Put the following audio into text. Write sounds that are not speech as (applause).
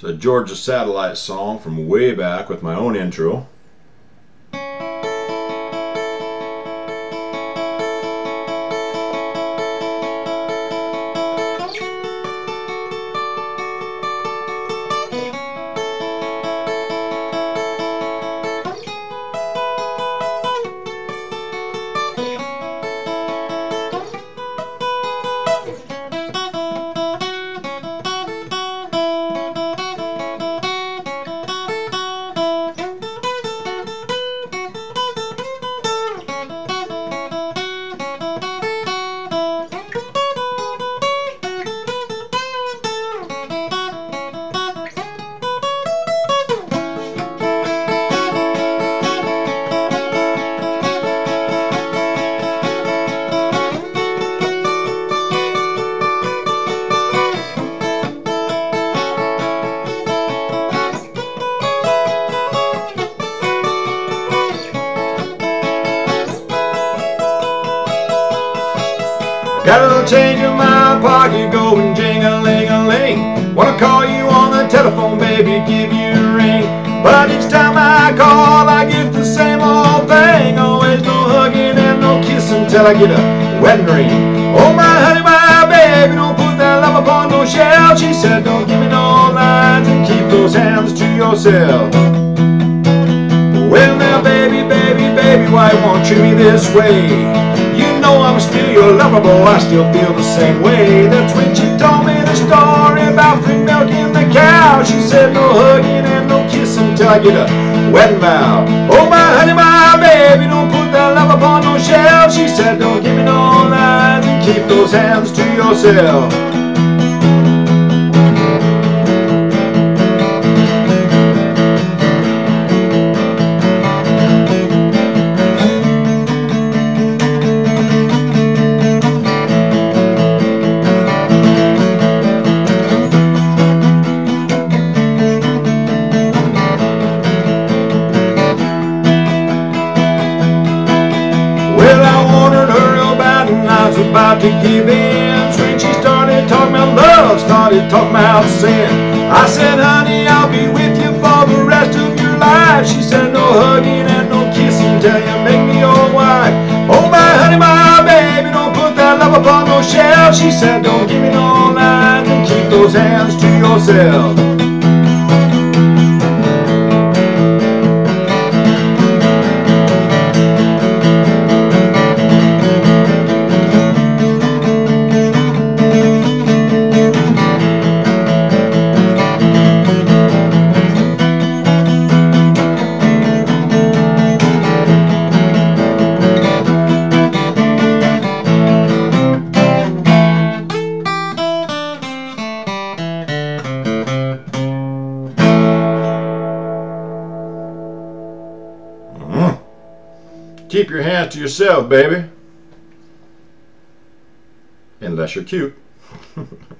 It's a Georgia Satellite song from way back with my own intro. Little change in my pocket going jing-a-ling-a-ling. Wanna call you on the telephone, baby, give you a ring. But each time I call, I get the same old thing. Always no hugging and no kissing till I get a wedding ring. Oh my honey, my baby, don't put that love upon no shelf. She said, don't give me no lines and keep those hands to yourself. Well now, baby, baby, baby, why won't you me this way? Know I'm still your lover, boy, I still feel the same way. That's when she told me the story about free milking the cow. She said no hugging and no kissing till I get a wedding vow. Oh my honey, my baby, don't put that love upon no shelf. She said don't give me no lines and keep those hands to yourself. To give in. When she started talking about love, started talking about sin. I said, honey, I'll be with you for the rest of your life. She said, no hugging and no kissing till you make me your wife. Oh, my honey, my baby, don't put that love upon no shelf. She said, don't give me no lines and keep those hands to yourself. Keep your hands to yourself, baby. Unless you're cute. (laughs)